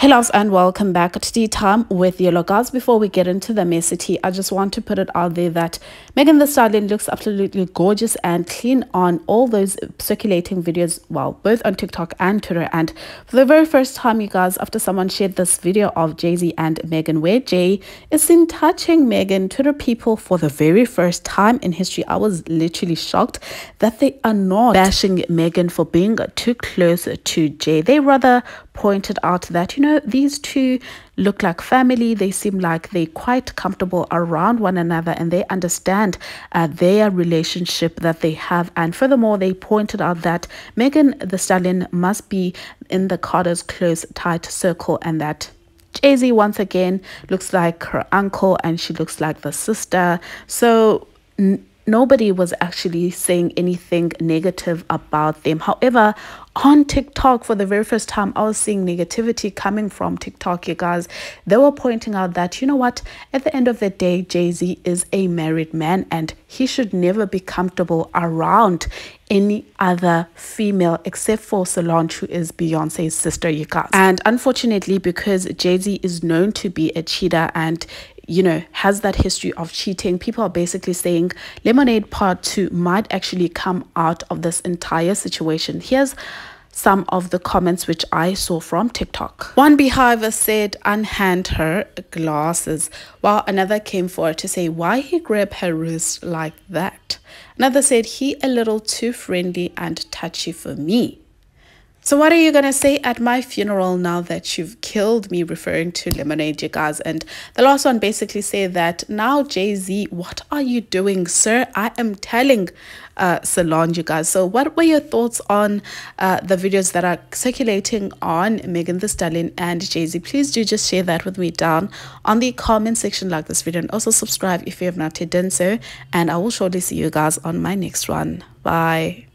Hello and welcome back to Tea Time with Yellow Guys. Before we get into the messity, I just want to put it out there that Megan Thee Stallion looks absolutely gorgeous and clean on all those circulating videos, well, both on TikTok and Twitter. And for the very first time, you guys, after someone shared this video of Jay-Z and Megan, where Jay is seen touching Megan, Twitter people for the very first time in history, I was literally shocked that they are not bashing Megan for being too close to Jay. They rather pointed out that, you know, these two look like family. They seem like they're quite comfortable around one another and they understand uh, their relationship that they have. And furthermore, they pointed out that Megan Thee Stallion must be in the Carter's close, tight circle and that Jay Z once again looks like her uncle and she looks like the sister. So, nobody was actually saying anything negative about them. However, on TikTok for the very first time, I was seeing negativity coming from TikTok, you guys. They were pointing out that, you know what, at the end of the day, Jay Z is a married man and he should never be comfortable around any other female except for Solange, who is Beyonce's sister, you guys. And unfortunately, because Jay Z is known to be a cheater and you know, has that history of cheating. People are basically saying Lemonade Part 2 might actually come out of this entire situation. Here's some of the comments which I saw from TikTok. One beehiver said, unhand her glasses, while another came forward to say, why he grabbed her wrist like that? Another said, he a little too friendly and touchy for me. So what are you going to say at my funeral now that you've killed me, referring to Lemonade, you guys? And the last one basically say that, now Jay-Z, what are you doing, sir? I am telling uh, Solange, you guys. So what were your thoughts on uh, the videos that are circulating on Megan Thee Stallion and Jay-Z? Please do just share that with me down on the comment section like this video. And also subscribe if you have not yet done so. And I will surely see you guys on my next one. Bye.